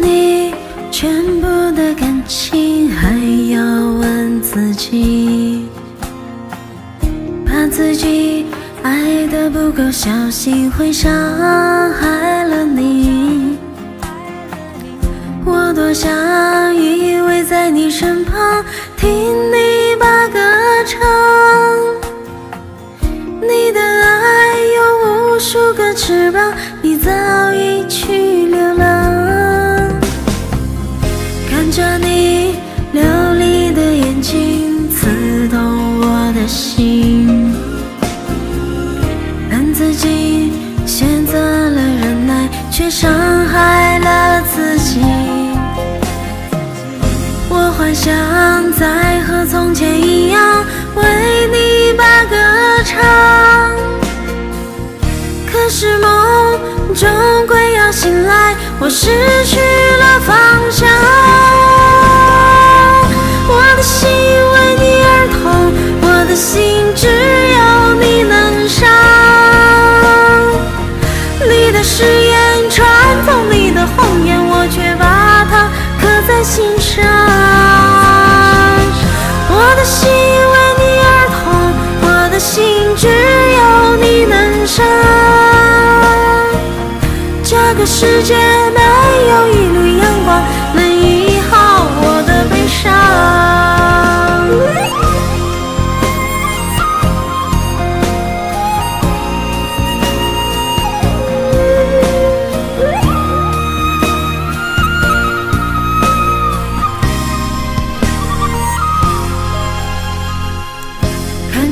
你全部的感情还要问自己。怕自己爱的不够小心会伤害了你。我多想依偎在你身旁听你把歌唱。你的爱有无数个翅膀你早已去看着你流离的眼睛，刺痛我的心。恨自己选择了忍耐，却伤害了自己。我幻想再和从前一样，为你把歌唱。可是梦终归要醒来，我失去了方向。刻在心上。我的心为你而痛，我的心只有你能伤。这个世界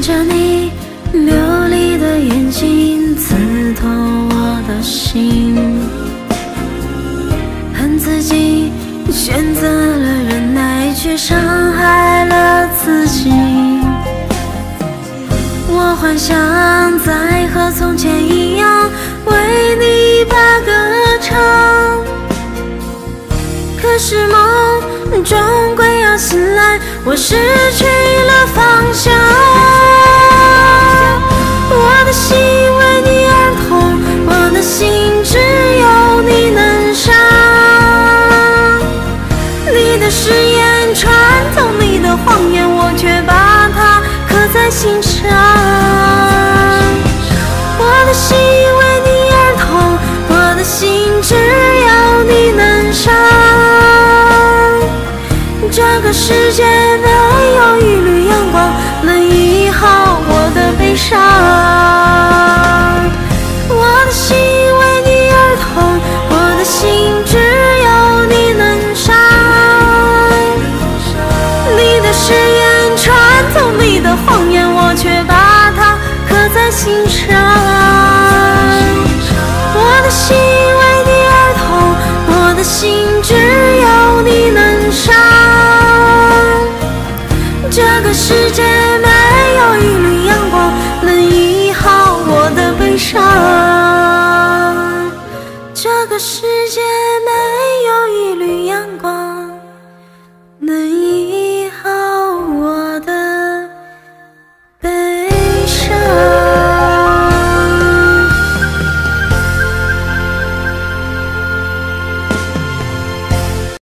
着你流离的眼睛，刺痛我的心。恨自己选择了忍耐，却伤害了自己。我幻想再和从前一样，为你把歌唱。可是梦终归要醒来，我失去了方向。个世界没有一缕阳光能医好我的悲伤。我的心为你而痛，我的心只有你能伤。你的誓言穿透你的谎言，我却把它刻在心上。